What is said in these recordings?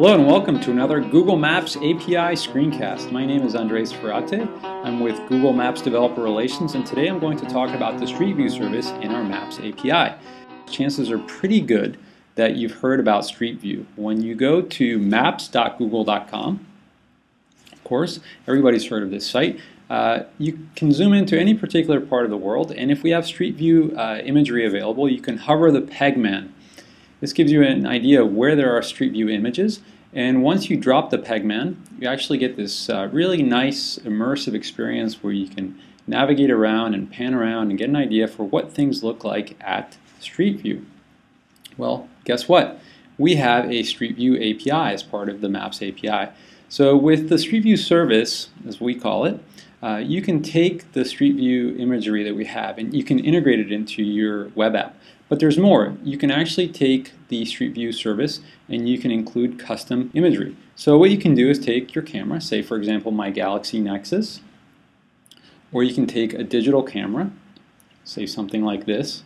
Hello and welcome to another Google Maps API screencast. My name is Andres Ferrate. I'm with Google Maps Developer Relations and today I'm going to talk about the Street View service in our Maps API. Chances are pretty good that you've heard about Street View. When you go to maps.google.com, of course, everybody's heard of this site, uh, you can zoom into any particular part of the world and if we have Street View uh, imagery available, you can hover the pegman this gives you an idea of where there are Street View images. And once you drop the Pegman, you actually get this uh, really nice immersive experience where you can navigate around and pan around and get an idea for what things look like at Street View. Well, guess what? We have a Street View API as part of the Maps API. So with the Street View service, as we call it, uh, you can take the Street View imagery that we have and you can integrate it into your web app. But there's more. You can actually take the Street View service and you can include custom imagery. So what you can do is take your camera, say for example my Galaxy Nexus, or you can take a digital camera, say something like this,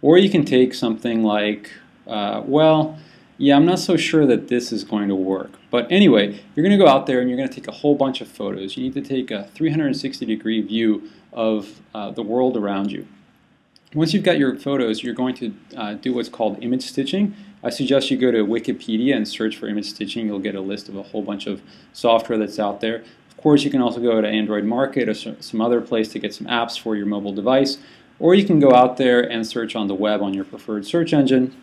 or you can take something like, uh, well, yeah, I'm not so sure that this is going to work. But anyway, you're going to go out there and you're going to take a whole bunch of photos. You need to take a 360 degree view of uh, the world around you. Once you've got your photos, you're going to uh, do what's called image stitching. I suggest you go to Wikipedia and search for image stitching. You'll get a list of a whole bunch of software that's out there. Of course, you can also go to Android Market or some other place to get some apps for your mobile device. Or you can go out there and search on the web on your preferred search engine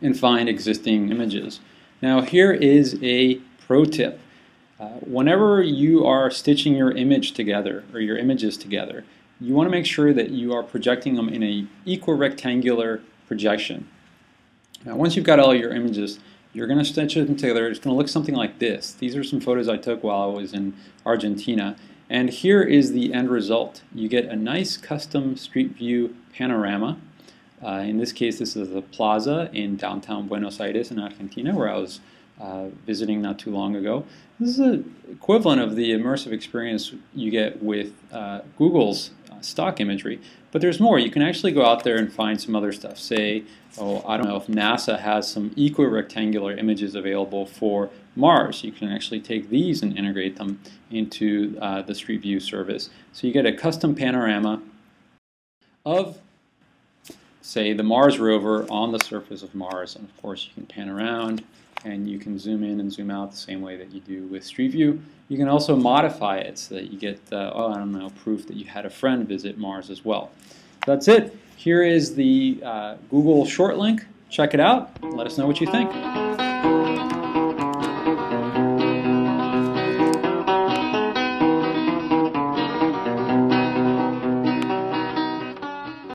and find existing images. Now here is a pro tip. Uh, whenever you are stitching your image together or your images together, you want to make sure that you are projecting them in a equirectangular projection. Now once you've got all your images, you're going to stitch them together. It's going to look something like this. These are some photos I took while I was in Argentina. And here is the end result. You get a nice custom street view panorama. Uh, in this case, this is the plaza in downtown Buenos Aires in Argentina where I was uh, visiting not too long ago. This is the equivalent of the immersive experience you get with uh, Google's uh, stock imagery. But there's more. You can actually go out there and find some other stuff. Say, oh, I don't know if NASA has some equirectangular images available for Mars. You can actually take these and integrate them into uh, the Street View service. So you get a custom panorama of say the Mars rover on the surface of Mars. And of course you can pan around and you can zoom in and zoom out the same way that you do with Street View. You can also modify it so that you get, uh, oh, I don't know, proof that you had a friend visit Mars as well. That's it. Here is the uh, Google short link. Check it out. Let us know what you think.